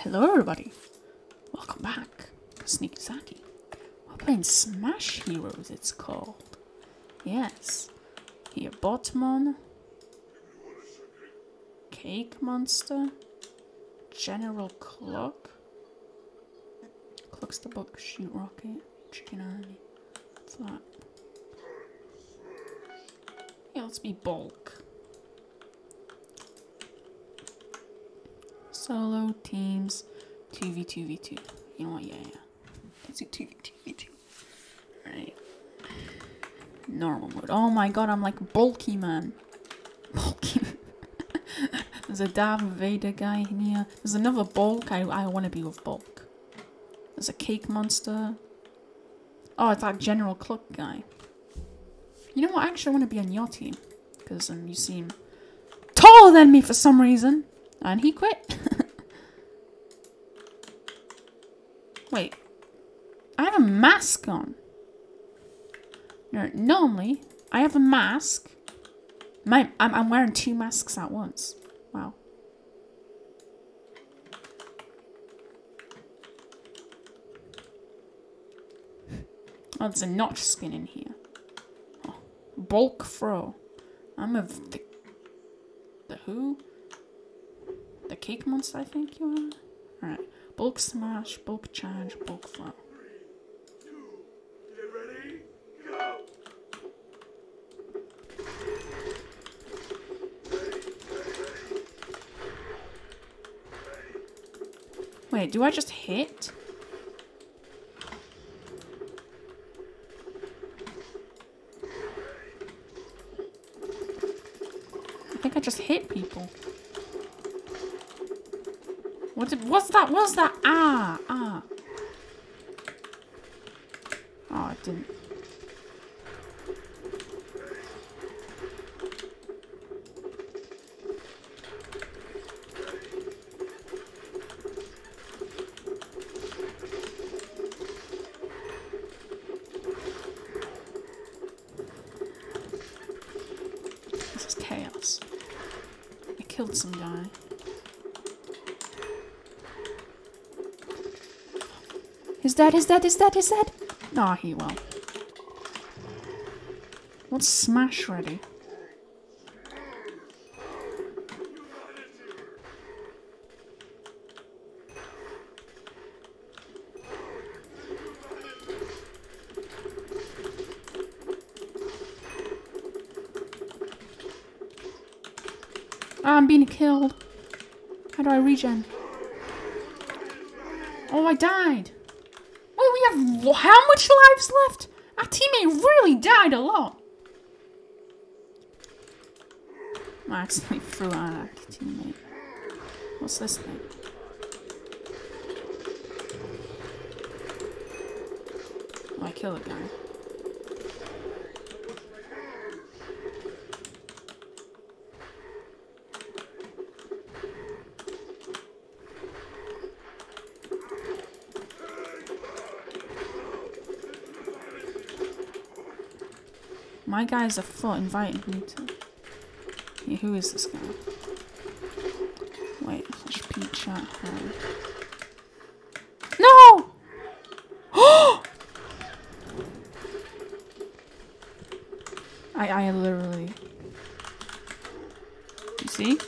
Hello, everybody. Welcome back Sneaky Zakki. We're playing Smash Heroes, it's called. Yes. Here, Botmon. Cake Monster. General Cluck. Clock's the book. Shoot Rocket. Chicken Army. That? Yeah, let's be Bulk. Solo teams, 2v2v2. You know what? Yeah, yeah. Let's do 2v2v2. Alright. Normal mode. Oh my god, I'm like bulky man. Bulky. There's a Darth Vader guy in here. There's another bulk. I, I want to be with bulk. There's a cake monster. Oh, it's that General Cluck guy. You know what? I actually want to be on your team. Because um, you seem taller than me for some reason. And he quit. Wait. I have a mask on. No, normally, I have a mask. My, I'm, I'm wearing two masks at once. Wow. Oh, there's a notch skin in here. Oh, bulk throw. I'm of the... The who? The cake monster, I think you are? Alright. Bulk smash, bulk charge, bulk go! Wait, do I just hit? I think I just hit people. What did, what's that? What's that? Ah, ah. Oh, it didn't. This is chaos. I killed some guy. Is that, is that, is that, is that? Ah, he will. What's Smash ready? I'm being killed. How do I regen? Oh, I died. Have how much lives left? Our teammate really died a lot. I accidentally threw out our teammate. What's this thing? Oh, I killed a guy. My guy's a foot inviting me to. Yeah, who is this guy? Wait, let's peek chat. No! I I literally. You see?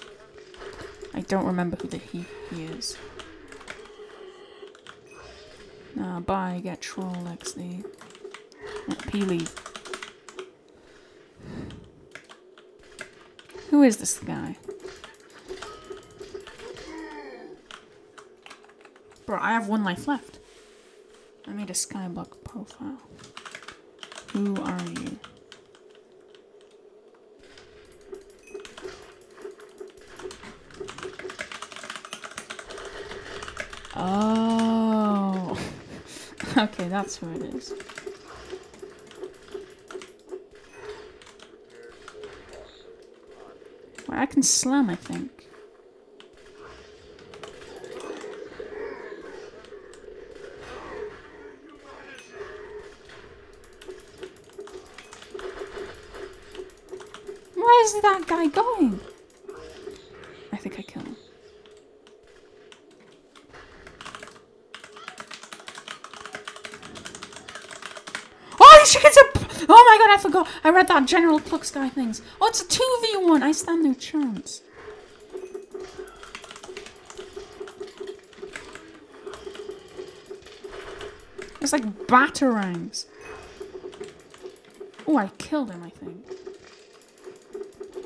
I don't remember who the he he is. Nah, bye. Get troll XD. P leave. Who is this guy? Bro, I have one life left. I made a skyblock profile. Who are you? Oh. okay, that's who it is. I can slam, I think. Where's that guy going? I think I can. him. Oh, she gets a Oh my god, I forgot. I read that General Cluck guy things. Oh, it's a 2v1. I stand no chance. It's like batarangs. Oh, I killed him, I think.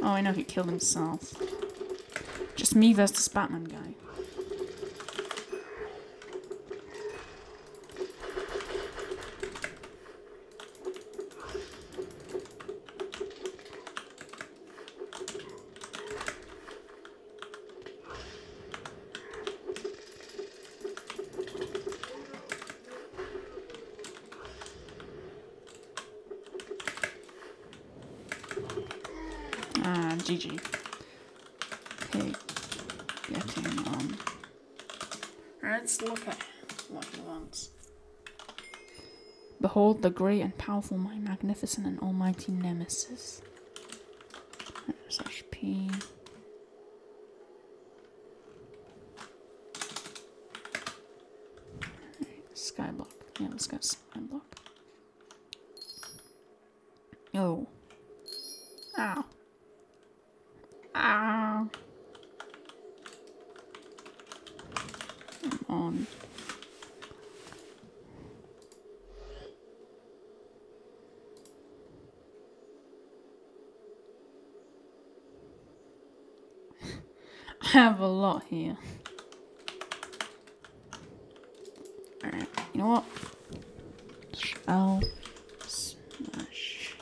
Oh, I know he killed himself. Just me versus Batman guy. Ah, GG. Okay, getting on. Let's look at what he wants. Behold the great and powerful, my magnificent and almighty nemesis. Slash P. Skyblock. Yeah, let's go Skyblock. Oh. Ow. Ow. Come on. I have a lot here. Alright, you know what? Shell smash.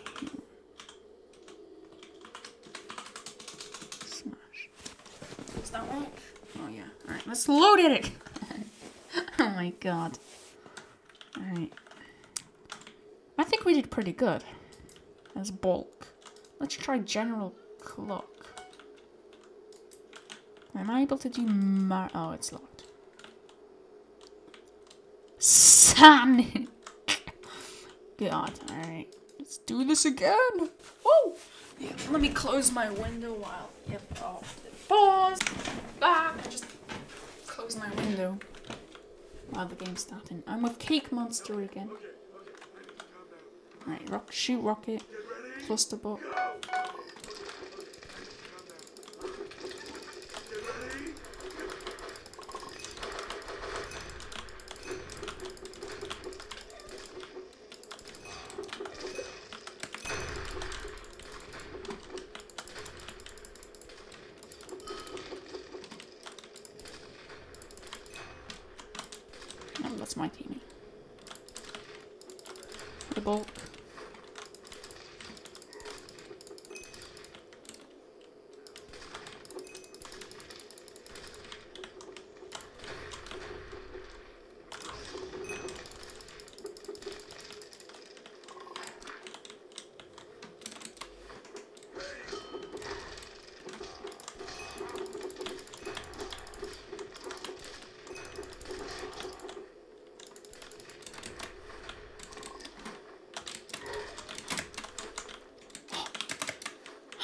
Smash. Does that work? Oh yeah. Alright, let's load it! oh my god. Alright. I think we did pretty good. As bulk. Let's try general cluck. Am I able to do mar- Oh, it's locked. Sonic! God, alright. Let's do this again! Woo! Yeah, let me close my window while. Yep, oh. Pause! Ah, Back! Just close my window while the game's starting. I'm with Cake Monster again. Alright, rock, shoot rocket, cluster bot. Oh, that's my teammate. The bulk.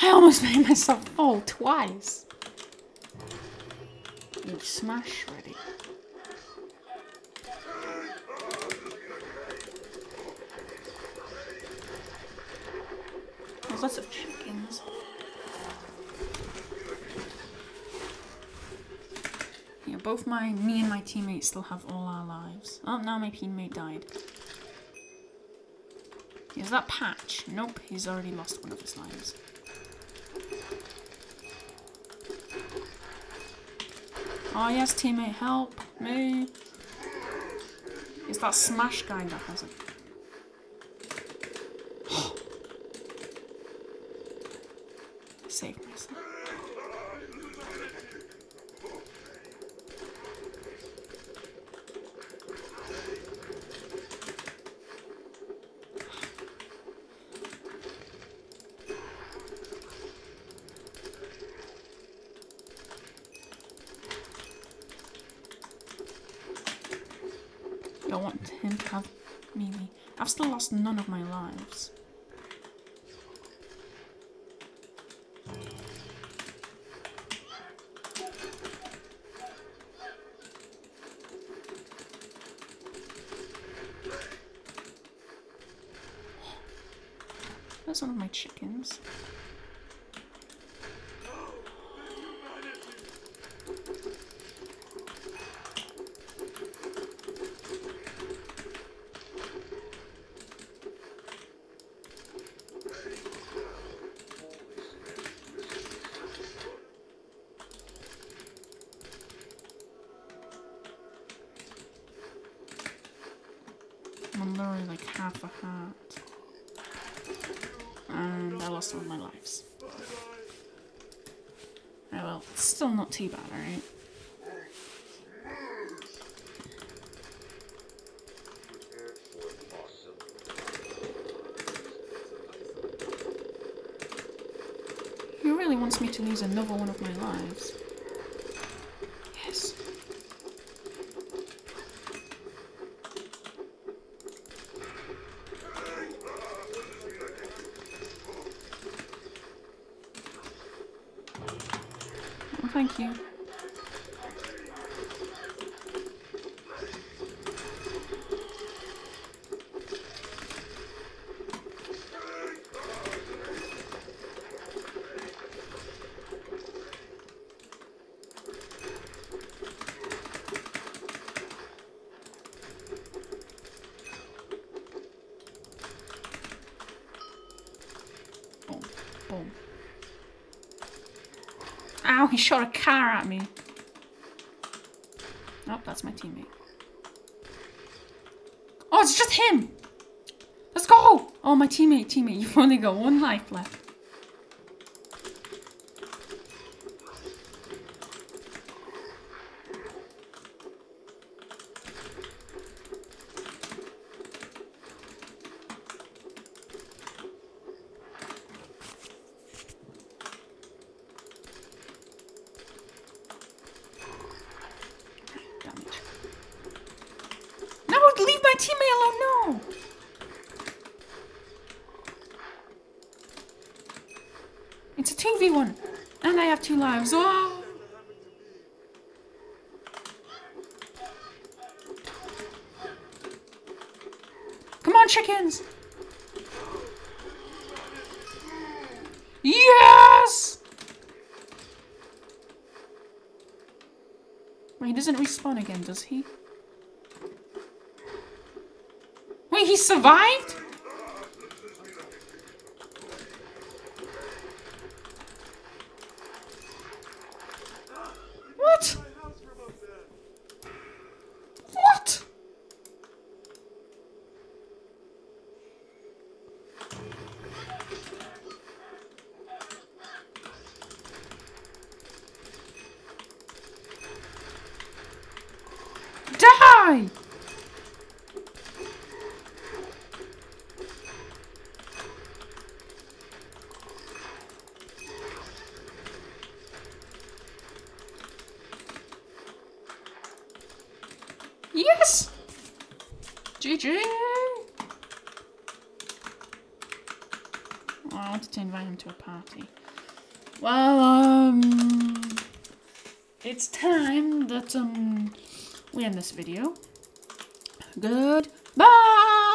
I almost made myself fall twice. You smash ready. There's lots of chickens. Yeah, both my me and my teammates still have all our lives. Oh, now my teammate died. Is that Patch? Nope, he's already lost one of his lives. Oh yes, teammate, help me. It's that smash guy that has it. Save myself. I want him to have melee. I've still lost none of my lives. That's one of my chickens. A heart. And I lost one of my lives. Oh well, it's still not too bad, alright? He really wants me to lose another one of my lives. Thank you. Boom. Ow, he shot a car at me. Oh, that's my teammate. Oh, it's just him! Let's go! Oh, my teammate, teammate, you've only got one life left. Damn it. No, leave my teammate alone, no! It's a 2v1. And I have two lives. Oh! Come on, chickens! Yes! Wait, he doesn't respawn again, does he? Wait, he survived? What? What? Die! Yes! GG! I wanted to invite him to a party. Well, um... It's time that, um... We end this video. Goodbye!